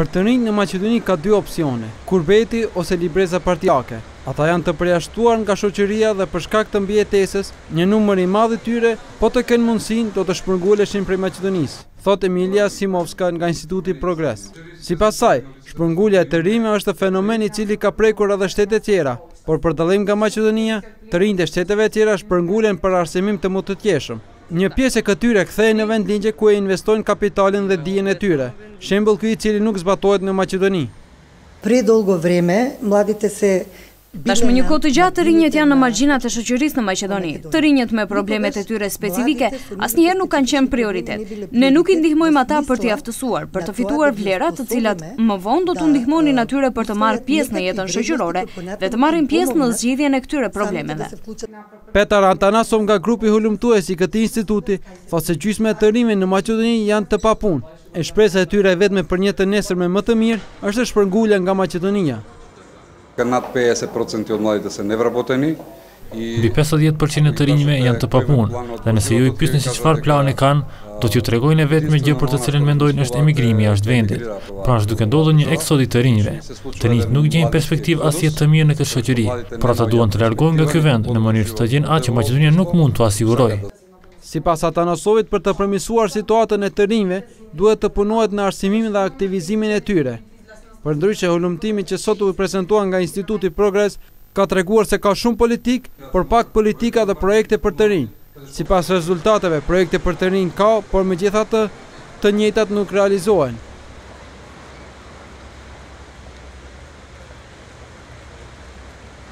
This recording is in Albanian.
Për të rinjtë në Maqedoni ka dy opsione, kurbeti ose libreza partiake. Ata janë të përjashtuar nga shoqëria dhe për shkak të mbijetesës, një numër i madh i tyre, po të kenë mundësinë, do të shpërnguleshin prej Maqedonisë, thotë Emilia Simovska nga Instituti Progres. Sipas saj, shpërngulja e të rinjve është fenomen i cili ka prekur edhe shtete tjera, por për dallim nga Maqedonia, të rinjtë e shteteve tjera shpërngulen për arsimim të mëtutjeshëm. Një pjesë e këtyre kthehen në vendlindje ku e investojnë kapitalin dhe dijen e tyre, shembull ky i cili nuk zbatohet në Maqedoni. Tashmë një kohë të gjatë të rinjtë janë në margjinat e shoqërisë në Maqedoni. Të rinjtë me problemet e tyre specifike asnjëherë nuk kanë qenë prioritet. Ne nuk i ndihmojmë ata për t'i aftësuar, për të fituar vlera të cilat më vonë do t'u ndihmonin atyre për të marrë pjesë në jetën shoqërore dhe të marrin pjesë në zgjidhjen e këtyre problemeve. Petar Atanasov nga grupi hulumtues i këtij instituti thotë se gjysma e të rinjve në Maqedoni janë të papunë, e shpresa e tyre e vetme për një të nesërme më të mirë është shpërngulja nga Maqedonia. Mbi pesëdhjetë për qind e të rinjve janë të papunë dhe nëse ju i pyesni se çfarë plane kanë, Do t'ju tregojnë e vetmja gjë për të cilën mendojnë është emigrimi jashtë vendit. Pra është duke ndodhur një eksod i të rinjve. Të rinjtë nuk gjejnë perspektivë as jetë të mirë në këtë shoqëri, por ata duan të largohen nga ky vend në mënyrë që të gjejnë atë që Maqedonia nuk mund t'ua sigurojë. Sipas Atanasovit për të përmirësuar situatën e të rinjve duhet të punohet në arsimim dhe aktivizimin e tyre. Përndryshe, hulumtimi që sot u prezantua nga Instituti Progres ka treguar se ka shumë politikë, por pak politika dhe projekte për të rinj. Sipas rezultateve, projekte për të rinj ka, por megjithatë, të njëjtat nuk realizohen.